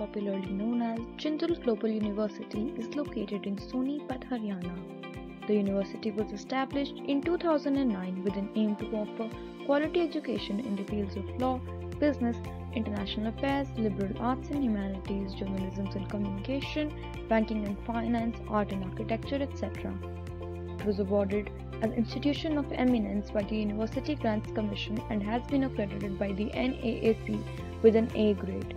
popularly known as Jindal Global University, is located in Sonipat, Haryana. The university was established in 2009 with an aim to offer quality education in the fields of law, business, international affairs, liberal arts and humanities, journalism and communication, banking and finance, art and architecture, etc. It was awarded as Institution of Eminence by the University Grants Commission and has been accredited by the NAAC with an A grade.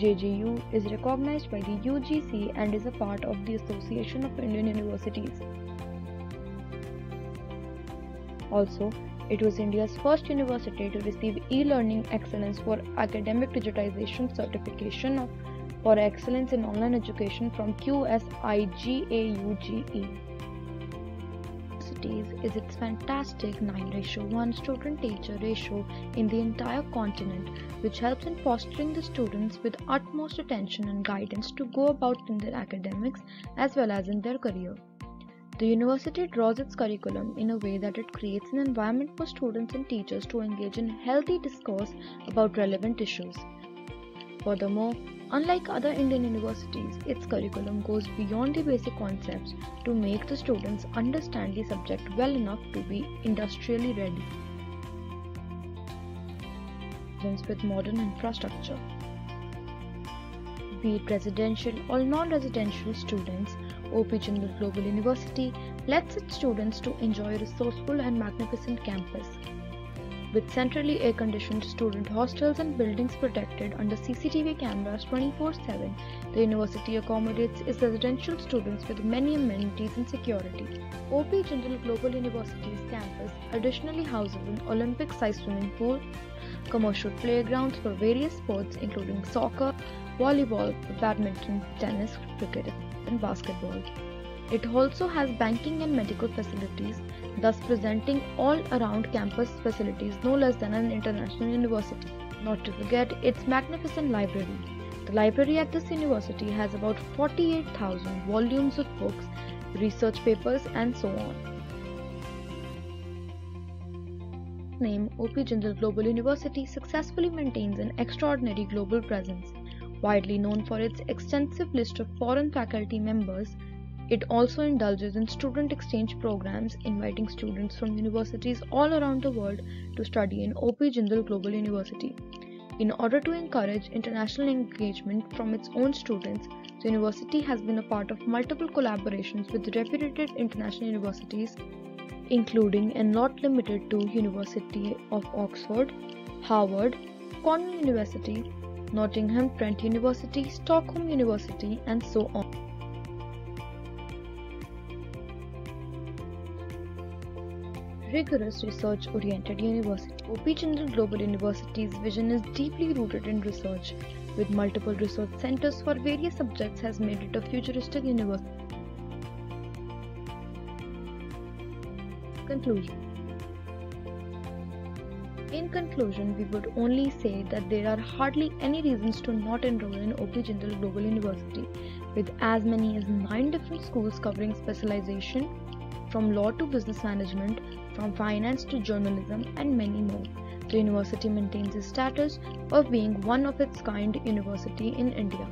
JGU is recognized by the UGC and is a part of the Association of Indian Universities. Also, it was India's first university to receive e-learning excellence for academic digitization certification for excellence in online education from QS I-GAUGE. Is its fantastic 9 ratio 1 student teacher ratio in the entire continent, which helps in fostering the students with utmost attention and guidance to go about in their academics as well as in their career. The university draws its curriculum in a way that it creates an environment for students and teachers to engage in healthy discourse about relevant issues. Furthermore, unlike other Indian universities, its curriculum goes beyond the basic concepts to make the students understand the subject well enough to be industrially ready. With modern infrastructure. Be it residential or non-residential students, OP Jindal Global University lets its students to enjoy a resourceful and magnificent campus with centrally air-conditioned student hostels and buildings protected under CCTV cameras 24-7, the university accommodates its residential students with many amenities and security. OP Jindal Global University's campus additionally houses an Olympic-sized swimming pool, commercial playgrounds for various sports including soccer, volleyball, badminton, tennis, cricket, and basketball. It also has banking and medical facilities, thus presenting all-around campus facilities no less than an international university. Not to forget its magnificent library. The library at this university has about 48,000 volumes of books, research papers and so on. Name OP Jindal Global University successfully maintains an extraordinary global presence. Widely known for its extensive list of foreign faculty members, it also indulges in student exchange programs, inviting students from universities all around the world to study in OP Jindal Global University. In order to encourage international engagement from its own students, the university has been a part of multiple collaborations with reputed international universities, including and not limited to University of Oxford, Harvard, Cornell University, Nottingham Trent University, Stockholm University, and so on. Rigorous research oriented university. OP Global University's vision is deeply rooted in research, with multiple research centers for various subjects has made it a futuristic university. Conclusion In conclusion, we would only say that there are hardly any reasons to not enroll in OP Global University, with as many as 9 different schools covering specialization from law to business management, from finance to journalism, and many more. The university maintains the status of being one of its kind university in India.